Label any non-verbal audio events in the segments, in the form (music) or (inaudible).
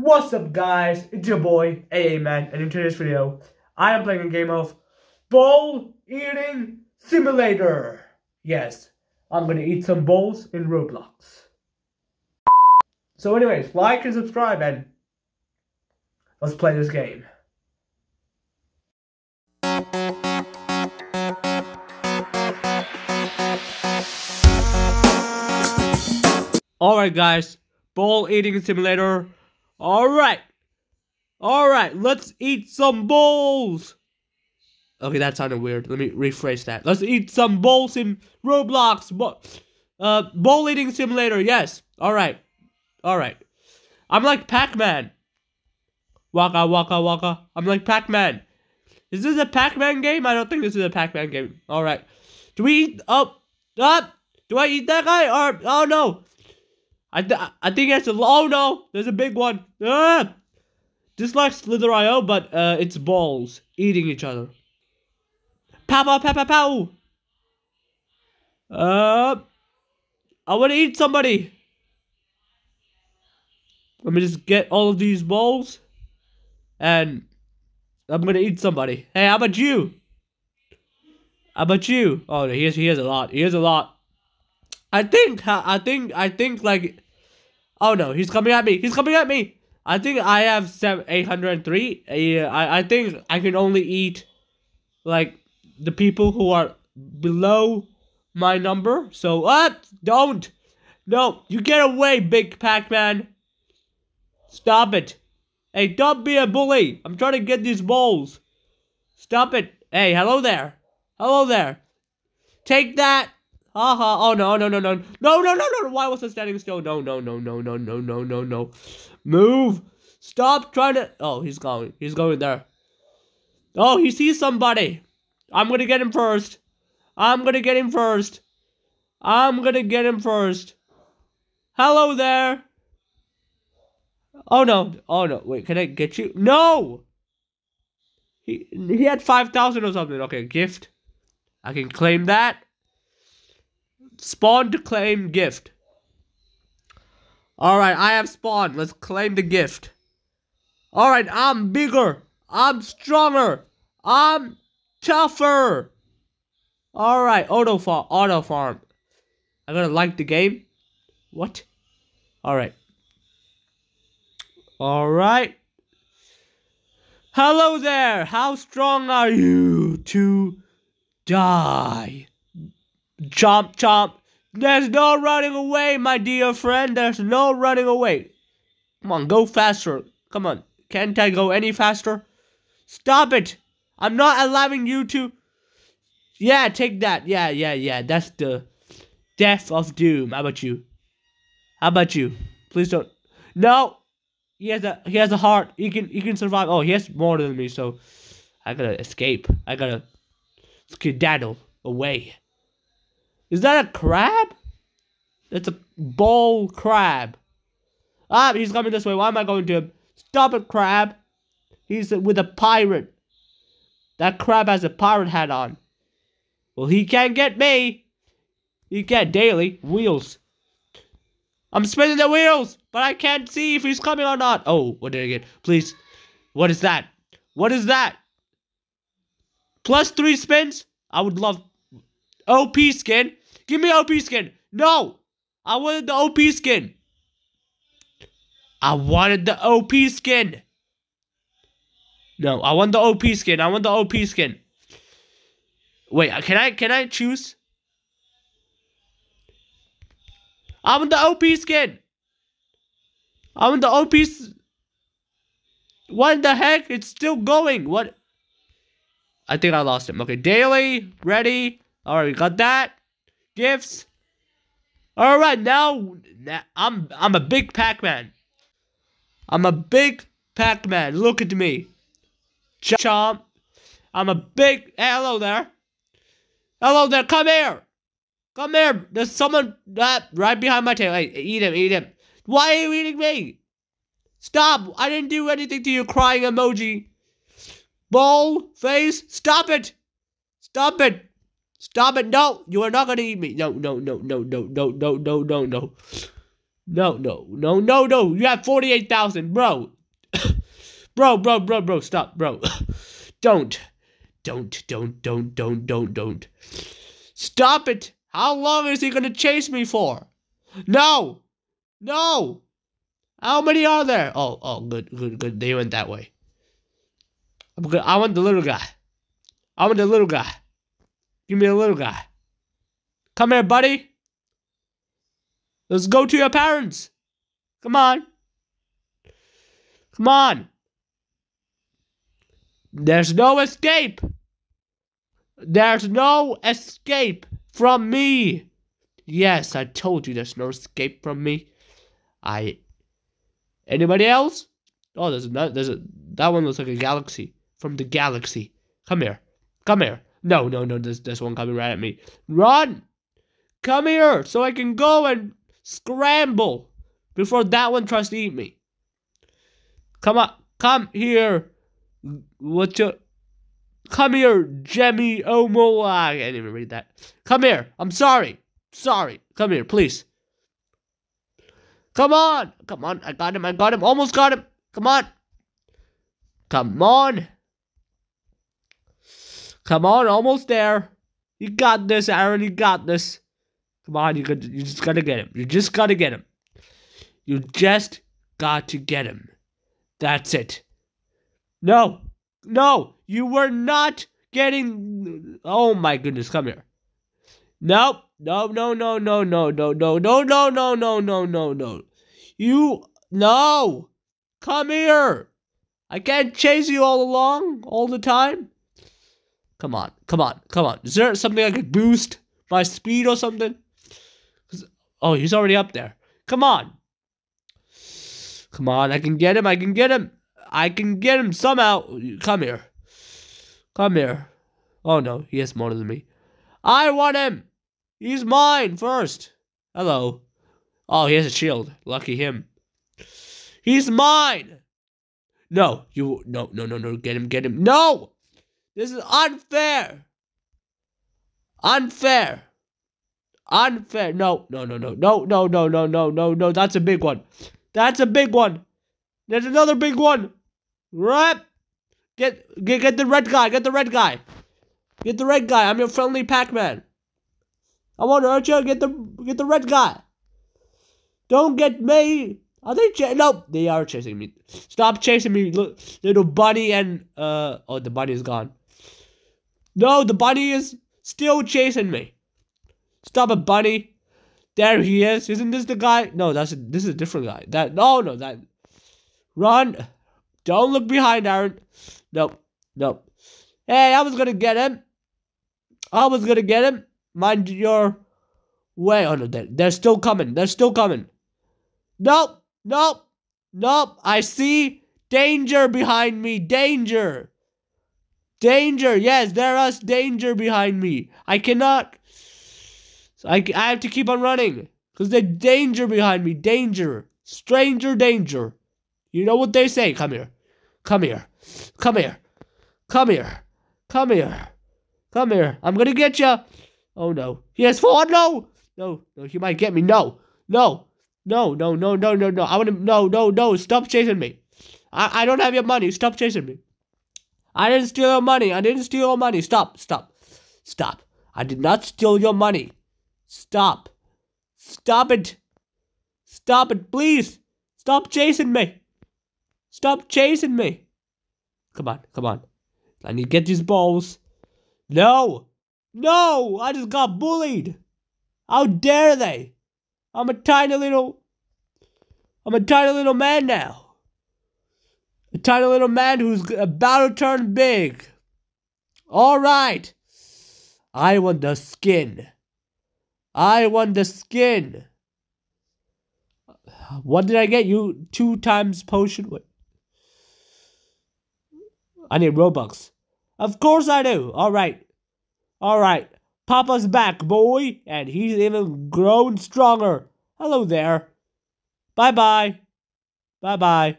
What's up guys, it's your boy AA Man and in today's video I am playing a game of Ball Eating Simulator. Yes, I'm gonna eat some bowls in Roblox. So anyways, like and subscribe and let's play this game. Alright guys, ball eating simulator. Alright. Alright, let's eat some bowls. Okay, that sounded weird. Let me rephrase that. Let's eat some bowls in Roblox. Bo uh, ball eating simulator, yes. Alright. Alright. I'm like Pac-Man. Waka waka waka. I'm like Pac-Man. Is this a Pac-Man game? I don't think this is a Pac-Man game. Alright. Do we eat up? Up? Do I eat that guy? Or oh no. I th I think it's a oh no, there's a big one. Ah! Just like Slither.io, but uh, it's balls eating each other. Pow pow pow pow pow. Uh, I want to eat somebody. Let me just get all of these balls, and I'm gonna eat somebody. Hey, how about you? How about you? Oh, he has he has a lot. He has a lot. I think, I think, I think, like, oh no, he's coming at me. He's coming at me. I think I have seven, 803. Yeah, I, I think I can only eat, like, the people who are below my number. So, what? Don't. No, you get away, big Pac-Man. Stop it. Hey, don't be a bully. I'm trying to get these balls. Stop it. Hey, hello there. Hello there. Take that. Haha. Oh no, no, no, no. No, no, no, no. Why was I standing still? No, no, no, no, no, no, no, no, no. Move. Stop trying to. Oh, he's going. He's going there. Oh, he sees somebody. I'm gonna get him first. I'm gonna get him first. I'm gonna get him first. Hello there. Oh no. Oh no. Wait, can I get you? No! He he had 5,000 or something. Okay, gift. I can claim that. Spawn to claim gift. Alright, I have spawned. Let's claim the gift. Alright, I'm bigger. I'm stronger. I'm tougher. Alright, auto farm. Auto farm. I'm gonna like the game. What? Alright. Alright. Hello there. How strong are you to die? Chomp, chomp. There's no running away, my dear friend. There's no running away. Come on, go faster. Come on. Can't I go any faster? Stop it. I'm not allowing you to... Yeah, take that. Yeah, yeah, yeah. That's the death of doom. How about you? How about you? Please don't. No. He has a he has a heart. He can he can survive. Oh, he has more than me, so I gotta escape. I gotta skedaddle away. Is that a crab? It's a ball crab. Ah, he's coming this way. Why am I going to him? Stop it, crab. He's with a pirate. That crab has a pirate hat on. Well, he can't get me. He can't daily. Wheels. I'm spinning the wheels, but I can't see if he's coming or not. Oh, what did I get? Please. What is that? What is that? Plus three spins? I would love OP skin. Give me OP skin. No. I wanted the OP skin. I wanted the OP skin. No, I want the OP skin. I want the OP skin. Wait, can I can I choose? I want the OP skin. I want the OP. What the heck? It's still going. What? I think I lost him. Okay, daily, ready. All right, we got that. Gifts. All right, now, I'm I'm a big Pac-Man. I'm a big Pac-Man. Look at me. Chomp. I'm a big. Hey, hello there. Hello there. Come here. Come here. There's someone uh, right behind my tail. Hey, eat him. Eat him. Why are you eating me? Stop. I didn't do anything to you, crying emoji. Ball, face, stop it. Stop it. Stop it. No, you are not going to eat me. No, no, no, no, no, no, no, no, no, no. No, no, no, no, no. You have 48,000, bro. (coughs) bro, bro, bro, bro. Stop, bro. (coughs) don't. Don't, don't, don't, don't, don't, don't. Stop it. How long is he going to chase me for? No. No. How many are there? Oh, oh, good, good, good. They went that way. I'm good. I want the little guy. I want the little guy. Give me a little guy. Come here, buddy. Let's go to your parents. Come on. Come on. There's no escape. There's no escape from me. Yes, I told you there's no escape from me. I. Anybody else? Oh, there's a there's a that one looks like a galaxy from the galaxy. Come here, come here. No, no, no. There's this one coming right at me. Run! Come here, so I can go and scramble before that one tries to eat me. Come on, come here. What's your? Come here, Jemmy Omo. I can't even read that. Come here. I'm sorry. Sorry. Come here, please. Come on. Come on. I got him. I got him. Almost got him. Come on. Come on. Come on. Almost there. You got this, Aaron. You got this. Come on. You, got, you just got to get him. You just got to get him. You just got to get him. That's it. No. No. You were not getting. Oh my goodness. Come here. Nope. No, no, no, no, no, no, no, no, no, no, no, no, no, no. You, no. Come here. I can't chase you all along, all the time. Come on, come on, come on. Is there something I could boost my speed or something? Oh, he's already up there. Come on. Come on, I can get him, I can get him. I can get him somehow. Come here. Come here. Oh no, he has more than me. I want him. He's mine first. Hello. Oh, he has a shield. Lucky him. He's mine. No, you no no no no get him get him. No. This is unfair. Unfair. Unfair. No, no, no, no, no, no, no, no, no, no, no. That's a big one. That's a big one. There's another big one. Rep. Get, get, get the red guy. Get the red guy. Get the red guy. I'm your friendly Pac-Man. I want to hurt you. Get the, get the red guy. Don't get me. Are they ch- No, they are chasing me. Stop chasing me, little bunny and, uh, oh, the bunny is gone. No, the bunny is still chasing me. Stop it, bunny. There he is. Isn't this the guy? No, that's a, this is a different guy. That no, no, that. Run. Don't look behind, Aaron. Nope. Nope. Hey, I was gonna get him. I was gonna get him. Mind your way. Oh no, they're, they're still coming. They're still coming. Nope. Nope. Nope. I see danger behind me. Danger. Danger! Yes, there is danger behind me. I cannot. I, I have to keep on running. Because there's danger behind me. Danger. Stranger danger. You know what they say. Come here. Come here. Come here. Come here. Come here. Come here. I'm going to get you. Oh, no. He has fallen. No. No. No, he might get me. No. No. No, no, no, no, no, no. I want to. No, no, no. Stop chasing me. I, I don't have your money. Stop chasing me. I didn't steal your money. I didn't steal your money. Stop. Stop. Stop. I did not steal your money. Stop. Stop it. Stop it, please. Stop chasing me. Stop chasing me. Come on, come on. I need to get these balls. No! No! I just got bullied! How dare they? I'm a tiny little... I'm a tiny little man now. A tiny little man who's about to turn big. Alright. I want the skin. I want the skin. What did I get? You two times potion? Wait. I need Robux. Of course I do. Alright. Alright. Papa's back, boy. And he's even grown stronger. Hello there. Bye-bye. Bye-bye.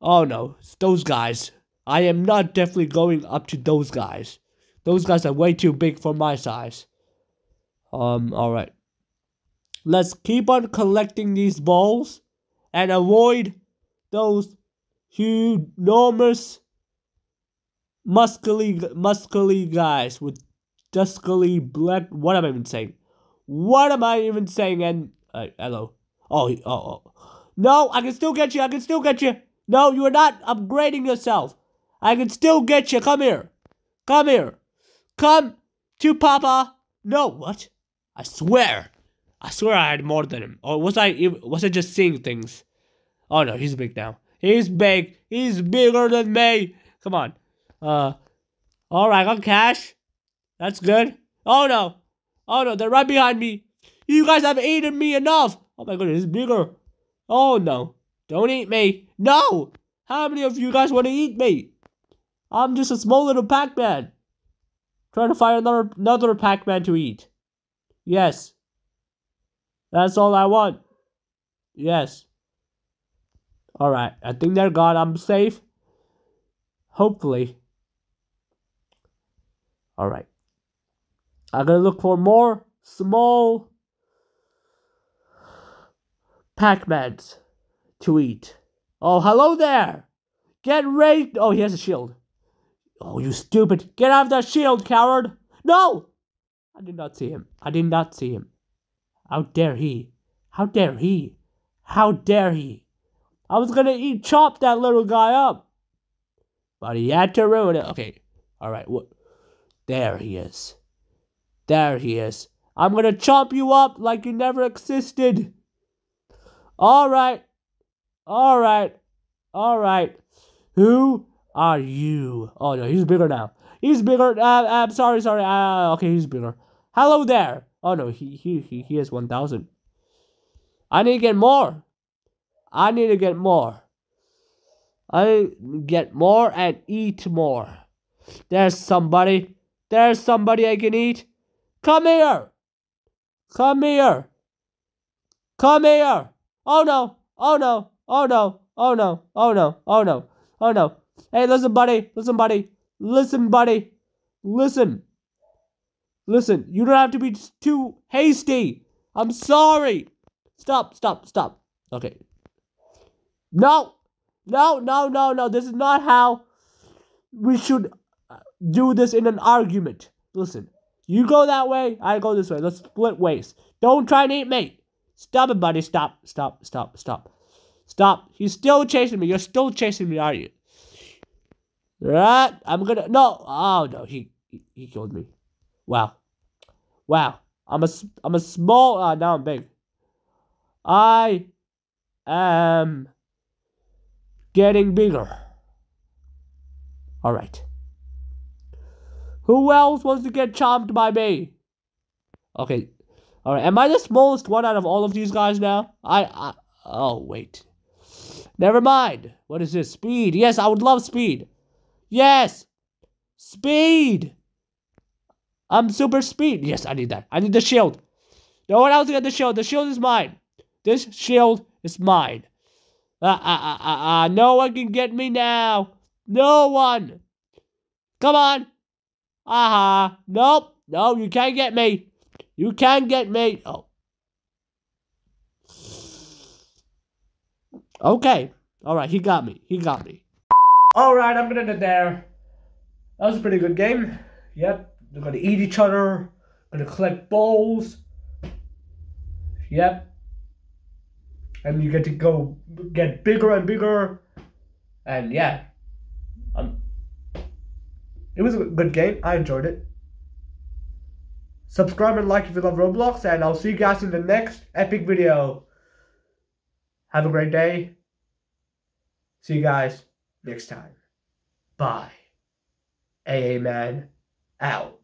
Oh no, it's those guys. I am not definitely going up to those guys. Those guys are way too big for my size. Um, alright. let's keep on collecting these balls and avoid those enormous, muscly, muscly guys with duskily black. What am I even saying? What am I even saying? And uh, hello. Oh, oh, oh. No, I can still get you. I can still get you. No, you are not upgrading yourself. I can still get you. Come here. Come here. Come to Papa. No, what? I swear. I swear I had more than him. Or was I was I just seeing things? Oh no, he's big now. He's big. He's bigger than me. Come on. Uh Alright, I got cash. That's good. Oh no. Oh no, they're right behind me. You guys have eaten me enough. Oh my goodness, he's bigger. Oh no. Don't eat me. No! How many of you guys want to eat me? I'm just a small little Pac-Man. Trying to find another another Pac-Man to eat. Yes. That's all I want. Yes. Alright, I think they're gone. I'm safe. Hopefully. Alright. I'm gonna look for more small Pac-Mans to eat. Oh, hello there! Get ready! Oh, he has a shield. Oh, you stupid! Get out of that shield, coward! No! I did not see him. I did not see him. How dare he? How dare he? How dare he? I was gonna eat chop that little guy up. But he had to ruin it. Okay. Alright, what there he is. There he is. I'm gonna chop you up like you never existed. Alright. Alright. Alright. Who are you? Oh no, he's bigger now. He's bigger. Uh, I'm sorry, sorry. Uh, okay, he's bigger. Hello there. Oh no, he he he, he has 1,000. I need to get more. I need to get more. I get more and eat more. There's somebody. There's somebody I can eat. Come here. Come here. Come here. Oh no. Oh no. Oh no. Oh no. Oh no. Oh no. Oh no. Hey, listen, buddy. Listen, buddy. Listen, buddy. Listen. Listen, you don't have to be too hasty. I'm sorry. Stop, stop, stop. Okay. No. No, no, no, no. This is not how we should uh, do this in an argument. Listen, you go that way, I go this way. Let's split ways. Don't try and eat me. Stop it, buddy. Stop, stop, stop, stop. Stop. He's still chasing me. You're still chasing me, are you? Right? I'm gonna. No. Oh, no. He, he, he killed me. Wow. Wow. I'm a, I'm a small. Uh, now I'm big. I am getting bigger. All right. Who else wants to get chomped by me? Okay. All right. Am I the smallest one out of all of these guys now? I, I oh wait. Never mind. What is this? Speed. Yes, I would love speed. Yes. Speed. I'm super speed. Yes, I need that. I need the shield. No one else get the shield. The shield is mine. This shield is mine. Uh, uh, uh, uh, uh, no one can get me now. No one. Come on. Aha. Uh-huh. Nope. No, you can't get me. You can't get me. Oh. Okay. All right, he got me. He got me. All right, I'm gonna end there. That was a pretty good game. Yep, they're gonna eat each other. Gonna collect balls. Yep. And you get to go get bigger and bigger. And yeah, um, it was a good game. I enjoyed it. Subscribe and like if you love Roblox, and I'll see you guys in the next epic video. Have a great day. See you guys next time. Bye. AA Man out.